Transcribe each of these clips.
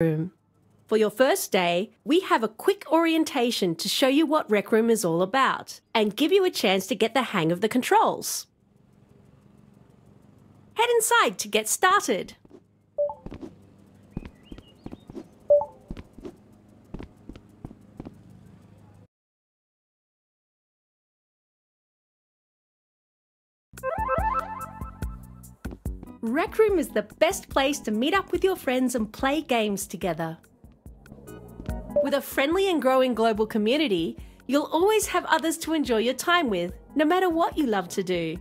Room. For your first day, we have a quick orientation to show you what Rec Room is all about and give you a chance to get the hang of the controls. Head inside to get started. Rec Room is the best place to meet up with your friends and play games together. With a friendly and growing global community, you'll always have others to enjoy your time with, no matter what you love to do.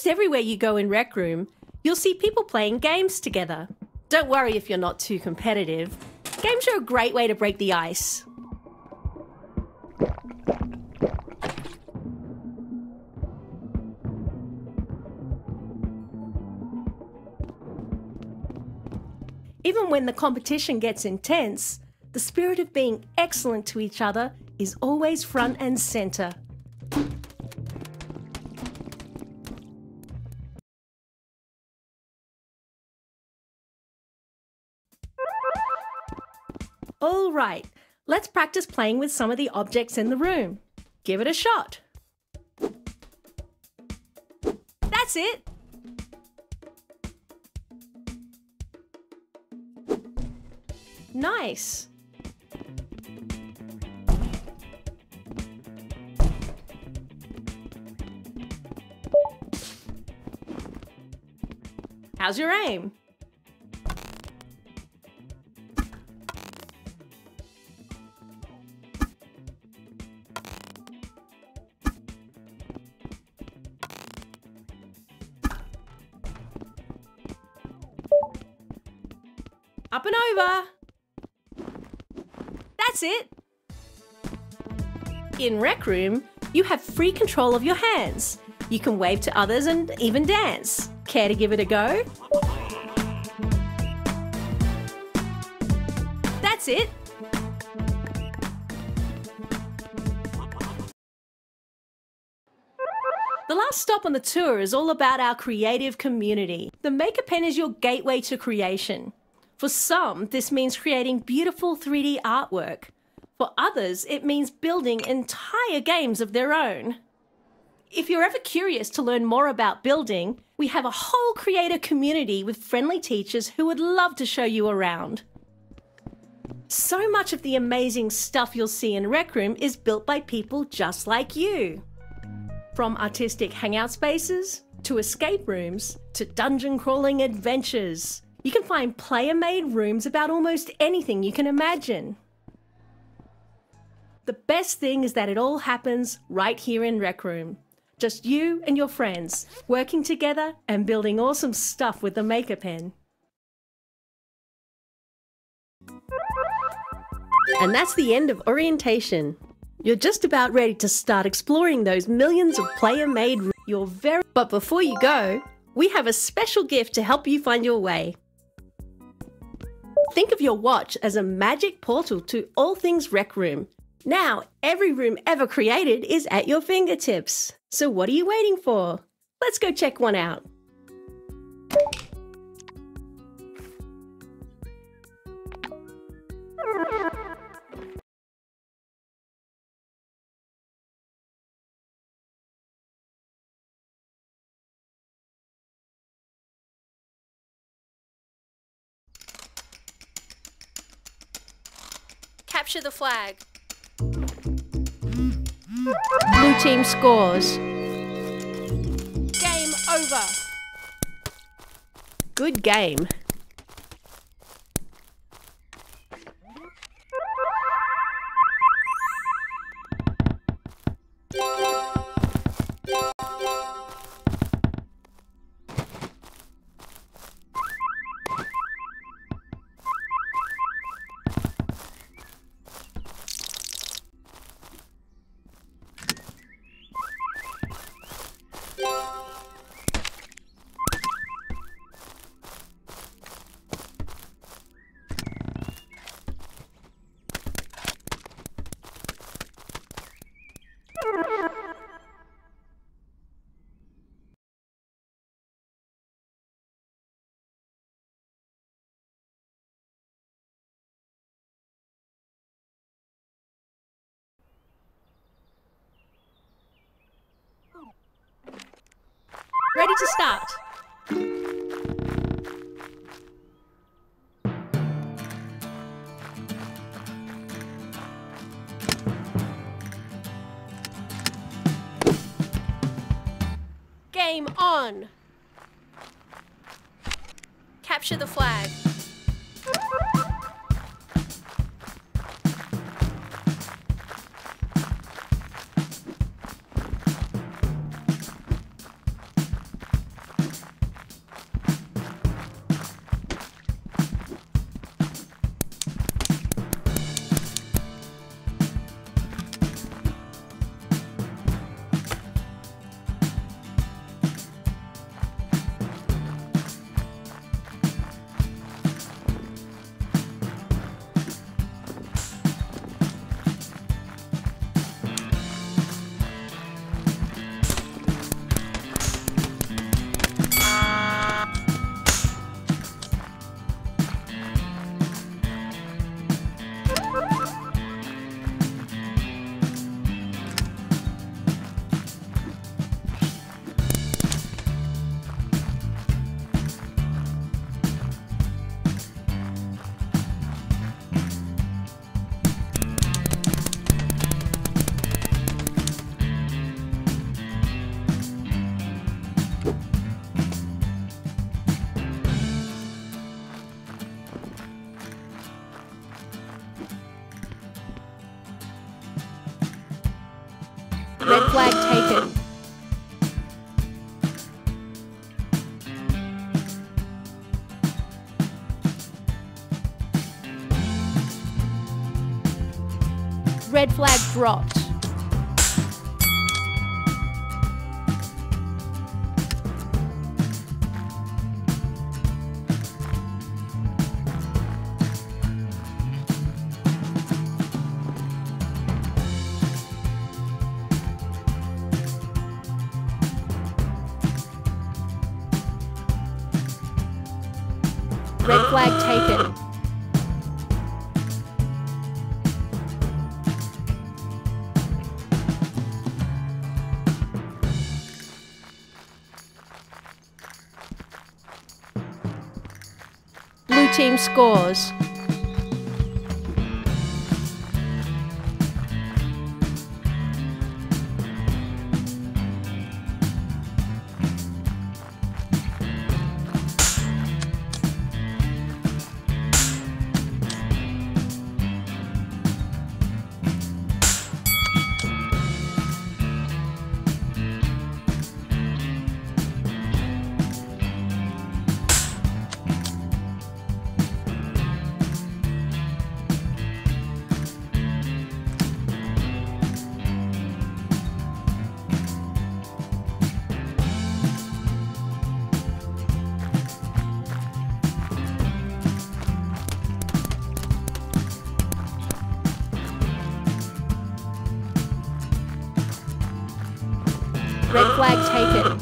Almost everywhere you go in Rec Room, you'll see people playing games together. Don't worry if you're not too competitive. Games are a great way to break the ice. Even when the competition gets intense, the spirit of being excellent to each other is always front and centre. All right, let's practice playing with some of the objects in the room. Give it a shot. That's it. Nice. How's your aim? Up and over. That's it. In Rec Room, you have free control of your hands. You can wave to others and even dance. Care to give it a go? That's it. The last stop on the tour is all about our creative community. The Maker Pen is your gateway to creation. For some, this means creating beautiful 3D artwork. For others, it means building entire games of their own. If you're ever curious to learn more about building, we have a whole creator community with friendly teachers who would love to show you around. So much of the amazing stuff you'll see in Rec Room is built by people just like you. From artistic hangout spaces, to escape rooms, to dungeon crawling adventures, you can find player made rooms about almost anything you can imagine. The best thing is that it all happens right here in Rec Room. Just you and your friends working together and building awesome stuff with the Maker Pen. And that's the end of orientation. You're just about ready to start exploring those millions of player made your very But before you go, we have a special gift to help you find your way. Think of your watch as a magic portal to all things Rec Room. Now, every room ever created is at your fingertips. So what are you waiting for? Let's go check one out. Capture the flag. Blue team scores. Game over. Good game. Ready to start. Game on! Capture the flag. Red flag dropped. Red flag taken. Team scores. Flag taken.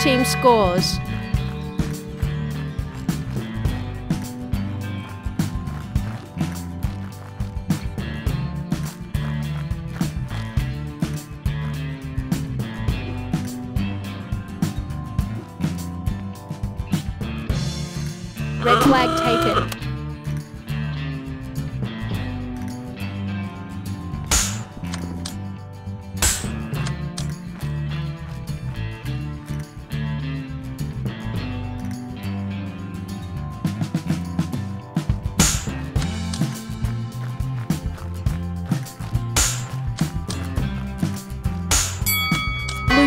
Team scores. Red flag taken.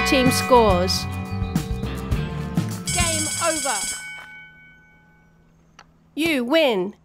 Team scores. Game over. You win.